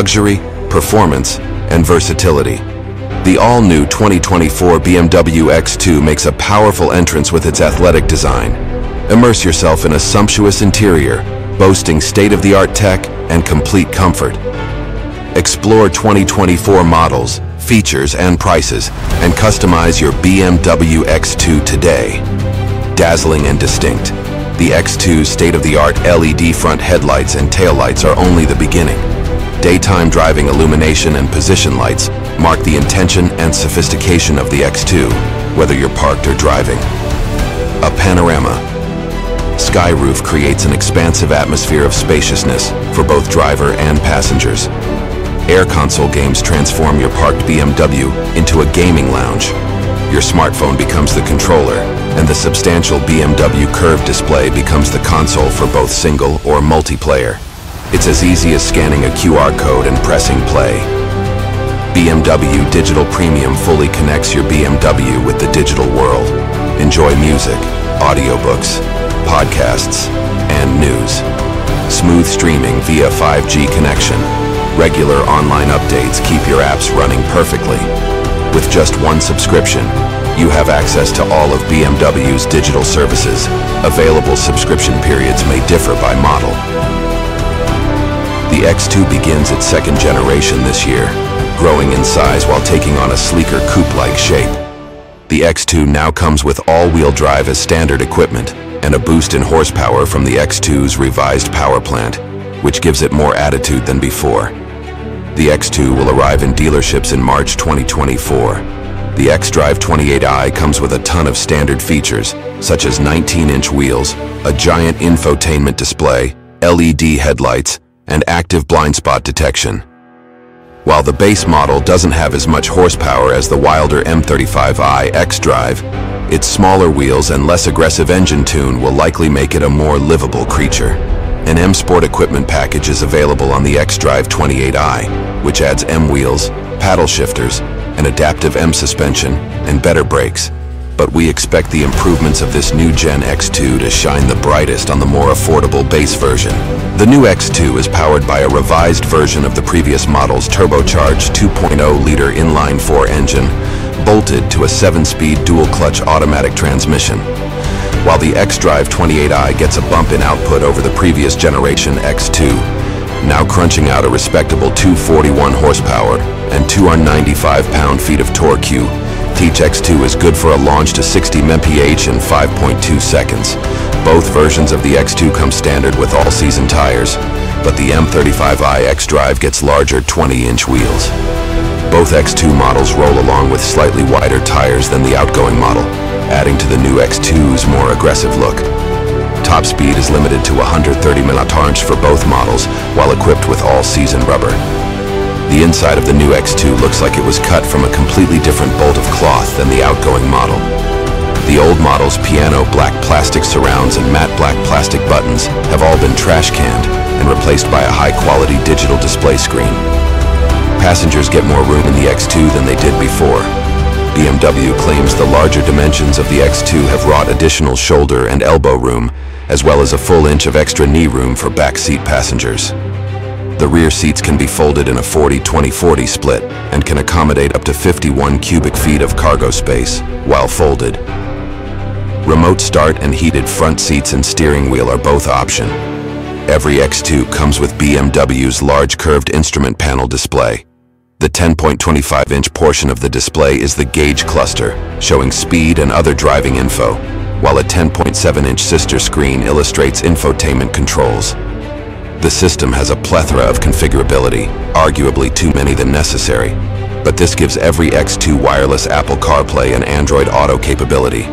luxury, performance, and versatility. The all-new 2024 BMW X2 makes a powerful entrance with its athletic design. Immerse yourself in a sumptuous interior, boasting state-of-the-art tech and complete comfort. Explore 2024 models, features, and prices, and customize your BMW X2 today. Dazzling and distinct, the X2's state-of-the-art LED front headlights and taillights are only the beginning. Daytime driving illumination and position lights mark the intention and sophistication of the X2, whether you're parked or driving. A panorama. Sky roof creates an expansive atmosphere of spaciousness for both driver and passengers. AirConsole games transform your parked BMW into a gaming lounge. Your smartphone becomes the controller, and the substantial BMW curved display becomes the console for both single or multiplayer. It's as easy as scanning a QR code and pressing play. BMW Digital Premium fully connects your BMW with the digital world. Enjoy music, audiobooks, podcasts, and news. Smooth streaming via 5G connection Regular online updates keep your apps running perfectly. With just one subscription, you have access to all of BMW's digital services. Available subscription periods may differ by model. The X2 begins its second generation this year, growing in size while taking on a sleeker coupe-like shape. The X2 now comes with all-wheel drive as standard equipment and a boost in horsepower from the X2's revised power plant, which gives it more attitude than before. The X2 will arrive in dealerships in March 2024. The xDrive 28i comes with a ton of standard features, such as 19-inch wheels, a giant infotainment display, LED headlights, and active blind spot detection. While the base model doesn't have as much horsepower as the wilder M35i xDrive, its smaller wheels and less aggressive engine tune will likely make it a more livable creature. An M Sport equipment package is available on the xDrive 28i, which adds M wheels, paddle shifters, an adaptive M suspension, and better brakes. But we expect the improvements of this new Gen X2 to shine the brightest on the more affordable base version. The new X2 is powered by a revised version of the previous model's turbocharged 2.0-liter inline-four engine, bolted to a 7-speed dual-clutch automatic transmission while the xDrive 28i gets a bump in output over the previous generation X2, now crunching out a respectable 241 horsepower and 295 pound-feet of torque. Teach X2 is good for a launch to 60 mph in 5.2 seconds. Both versions of the X2 come standard with all-season tires, but the M35i xDrive gets larger 20-inch wheels. Both X2 models roll along with slightly wider tires than the outgoing model, adding to the new X2's more aggressive look. Top speed is limited to 130 mph for both models, while equipped with all-season rubber. The inside of the new X2 looks like it was cut from a completely different bolt of cloth than the outgoing model. The old model's piano black plastic surrounds and matte black plastic buttons have all been trash canned and replaced by a high-quality digital display screen. Passengers get more room in the X2 than they did before, BMW claims the larger dimensions of the X2 have wrought additional shoulder and elbow room, as well as a full inch of extra knee room for backseat passengers. The rear seats can be folded in a 40-20-40 split and can accommodate up to 51 cubic feet of cargo space, while folded. Remote start and heated front seats and steering wheel are both option. Every X2 comes with BMW's large curved instrument panel display, the 10.25-inch portion of the display is the gauge cluster, showing speed and other driving info, while a 10.7-inch sister screen illustrates infotainment controls. The system has a plethora of configurability, arguably too many than necessary, but this gives every X2 wireless Apple CarPlay and Android Auto capability.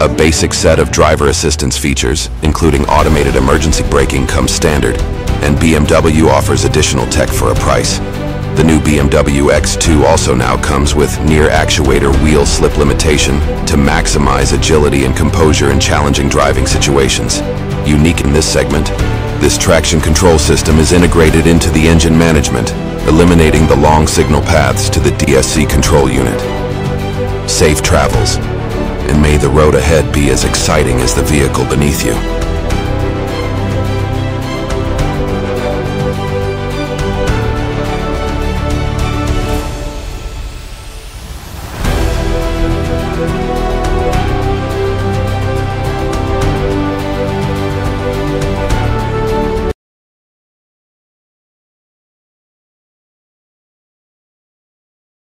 A basic set of driver assistance features, including automated emergency braking, comes standard, and BMW offers additional tech for a price. The new BMW X2 also now comes with near actuator wheel slip limitation to maximize agility and composure in challenging driving situations. Unique in this segment, this traction control system is integrated into the engine management, eliminating the long signal paths to the DSC control unit. Safe travels, and may the road ahead be as exciting as the vehicle beneath you.